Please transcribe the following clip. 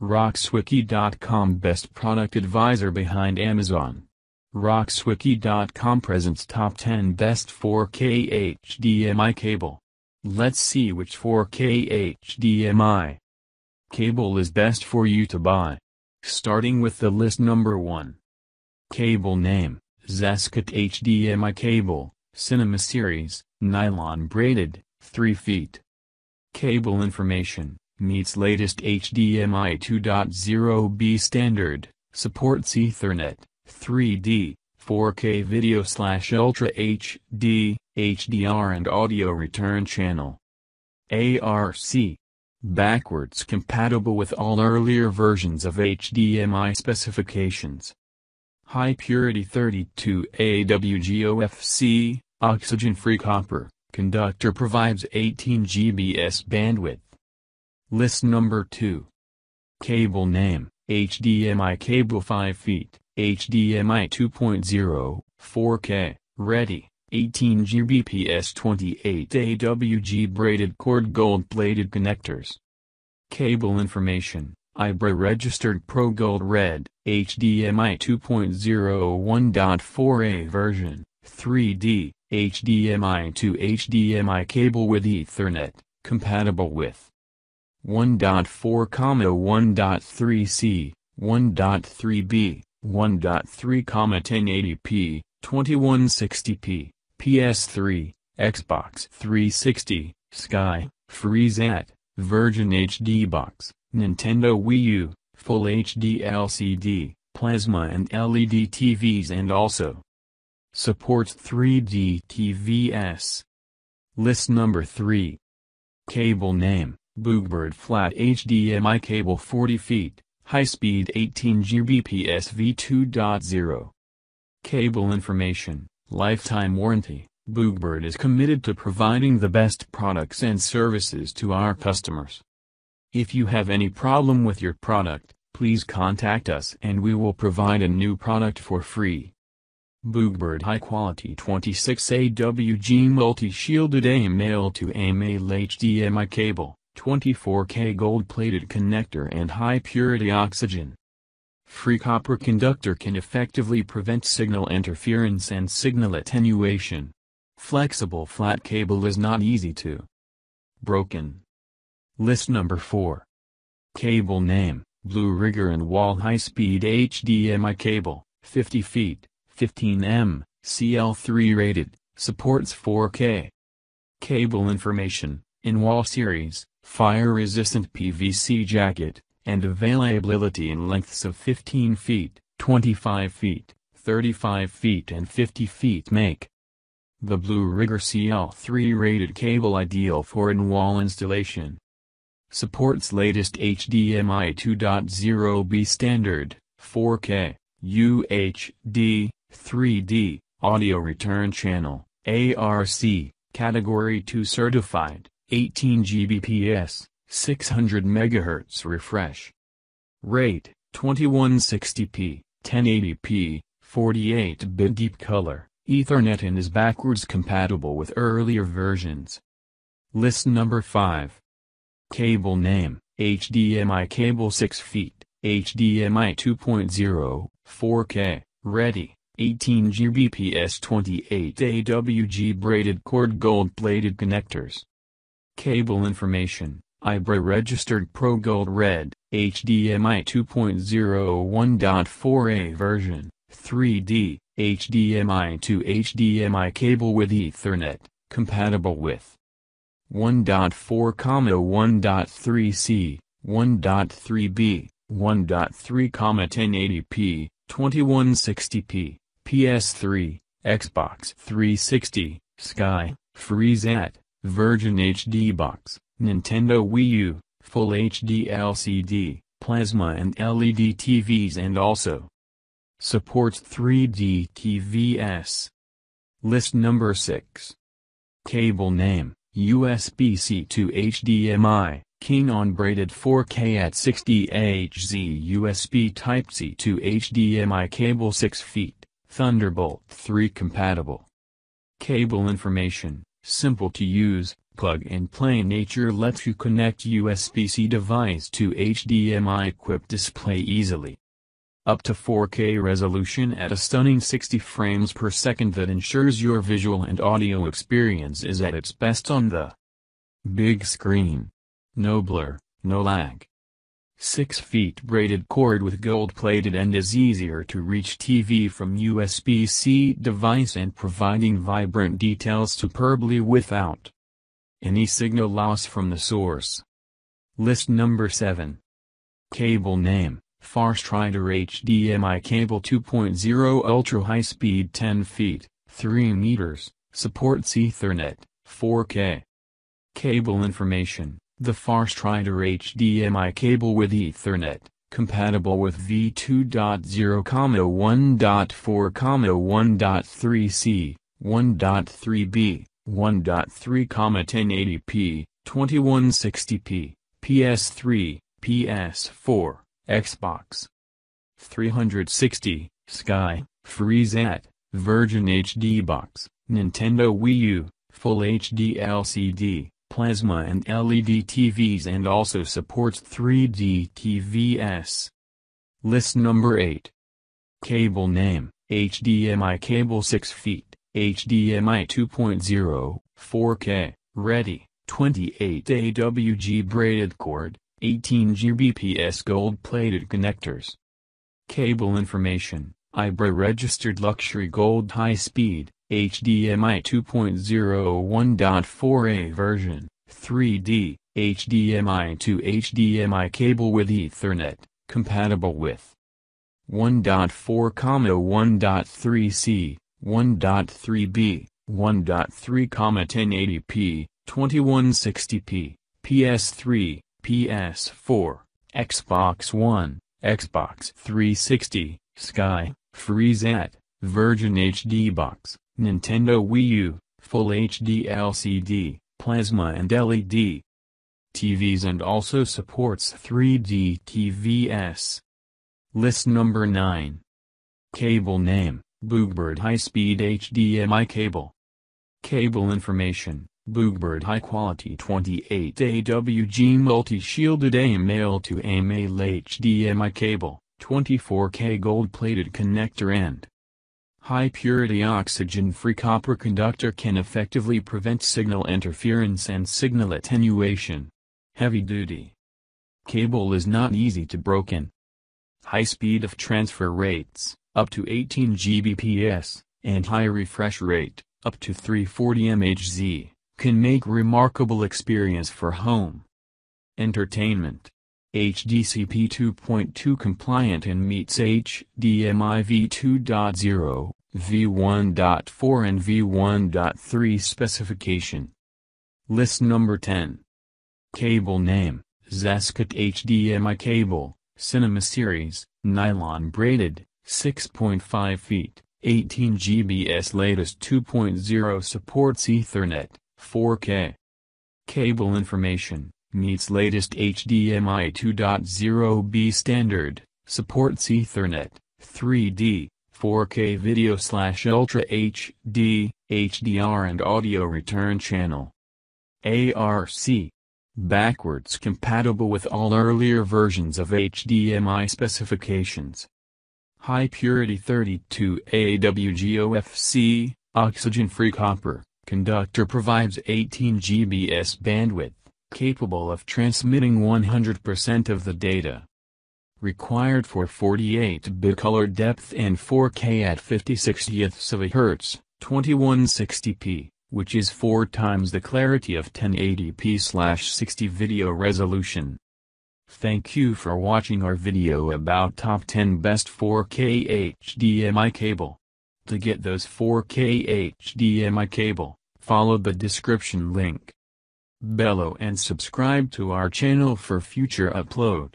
RoxWiki.com Best Product Advisor behind Amazon. RoxWiki.com presents top 10 best 4K HDMI cable. Let's see which 4K HDMI cable is best for you to buy. Starting with the list number 1. Cable name, Zeskit HDMI cable, Cinema Series, nylon braided, 3 feet. Cable information meets latest HDMI 2.0b standard, supports Ethernet, 3D, 4K video slash Ultra HD, HDR and audio return channel. ARC. Backwards compatible with all earlier versions of HDMI specifications. High purity 32 AWGOFC, oxygen-free copper, conductor provides 18 GBS bandwidth. List number 2. Cable name, HDMI cable 5 feet, HDMI 2.0, 4K, ready, 18 Gbps 28 AWG braided cord gold-plated connectors. Cable information, IBRA registered Pro Gold Red, HDMI 2.0 version, 3D, HDMI to HDMI cable with Ethernet, compatible with 1.4, 1.3c, 1.3b, 1.3, 1080p, 2160p, PS3, Xbox 360, Sky, FreeSat, Virgin HD Box, Nintendo Wii U, Full HD LCD, Plasma and LED TVs and also supports 3D TVS. List number 3. Cable name, Bugubird Flat HDMI cable 40 feet, high-speed 18 Gbps v2.0. Cable information, lifetime warranty, Bugubird is committed to providing the best products and services to our customers. If you have any problem with your product, please contact us and we will provide a new product for free. Bugubird High Quality 26 AWG Multi-Shielded AM Male to AMAL HDMI Cable 24K gold-plated connector and high-purity oxygen. Free copper conductor can effectively prevent signal interference and signal attenuation. Flexible flat cable is not easy to broken. List number 4. Cable name, Blue Rigger and Wall High Speed HDMI cable, 50 feet, 15M, CL3 rated, supports 4K. Cable information, in wall series, fire-resistant PVC jacket, and availability in lengths of 15 feet, 25 feet, 35 feet and 50 feet make. The Blue Rigger CL3 rated cable ideal for in-wall installation. Supports latest HDMI 2.0b standard, 4K, UHD, 3D, audio return channel, ARC, Category 2 certified, 18 Gbps, 600 MHz refresh. Rate, 2160p, 1080p, 48-bit deep color, Ethernet and is backwards compatible with earlier versions. List number 5. Cable name, HDMI cable 6 feet, HDMI 2.0, 4K, ready, 18 Gbps 28 AWG braided cord gold-plated connectors. Cable information, IBRA registered Pro Gold Red, HDMI 2.0 1.4a version, 3D, HDMI to HDMI cable with Ethernet, compatible with 1.4, 1.3c, 1.3b, 1.3, 1080p, 2160p, PS3, Xbox 360, Sky, FreeSat, Virgin HD Box, Nintendo Wii U, Full HD LCD, Plasma and LED TVs and also supports 3D TVS. List number 6. Cable name, USB-C to HDMI, King on braided 4K at 60Hz USB Type-C to HDMI cable 6 feet, Thunderbolt 3 compatible. Cable information, simple to use, Plug-and-play nature lets you connect USB-C device to HDMI-equipped display easily. Up to 4K resolution at a stunning 60 frames per second that ensures your visual and audio experience is at its best on the big screen. No blur, no lag. 6 feet braided cord with gold plated and is easier to reach TV from USB-C device and providing vibrant details superbly without any signal loss from the source. List number 7. Cable name, Farstrider HDMI cable 2.0 ultra high speed 10 feet, 3 meters, supports Ethernet, 4K. Cable information, the Farstrider HDMI cable with Ethernet, compatible with V2.0, 1.4, 1.3c, 1.3b, 1.3, 1080p, 2160p, PS3, PS4, Xbox 360, Sky, FreeSat, Virgin HD Box, Nintendo Wii U, Full HD LCD, Plasma and LED TVs and also supports 3D TVS. List number 8. Cable name, HDMI cable 6 feet. HDMI 2.0, 4K, ready, 28 AWG braided cord, 18 Gbps gold-plated connectors. Cable information, IBRA registered luxury gold high-speed, HDMI 2.0 1.4a version, 3D, HDMI to HDMI cable with Ethernet, compatible with 1.4, 1.3c, 1.3b, 1.3, 1080p, 2160p, PS3, PS4, Xbox One, Xbox 360, Sky, FreeSat, Virgin HD Box, Nintendo Wii U, Full HD LCD, Plasma and LED TVs and also supports 3D TVS. List number 9. Cable name Bugubird High-Speed HDMI Cable Cable information, Bugubird High-Quality 28 AWG Multi-Shielded AM Male to AML HDMI Cable, 24K Gold-Plated Connector and High-purity oxygen-free copper conductor can effectively prevent signal interference and signal attenuation. Heavy-duty cable is not easy to broken. High speed of transfer rates up to 18 Gbps, and high refresh rate, up to 340 MHz, can make remarkable experience for home entertainment. HDCP 2.2 compliant and meets HDMI v2.0, v1.4 and v1.3 specification. List number 10. Cable name, Zeskit HDMI cable, Cinema Series, nylon braided, 6.5 feet, 18 GBS latest 2.0 supports Ethernet, 4K. Cable information, meets latest HDMI 2.0b standard, supports Ethernet, 3D, 4K video slash Ultra HD, HDR and audio return channel. ARC. Backwards compatible with all earlier versions of HDMI specifications. High purity 32 AWGOFC, oxygen-free copper, conductor provides 18 GBS bandwidth, capable of transmitting 100% of the data. Required for 48-bit color depth and 4K at 56th of a Hz, 2160p, which is 4 times the clarity of 1080p/60 video resolution. Thank you for watching our video about top 10 best 4K HDMI cable. To get those 4K HDMI cable, follow the description link below and subscribe to our channel for future upload.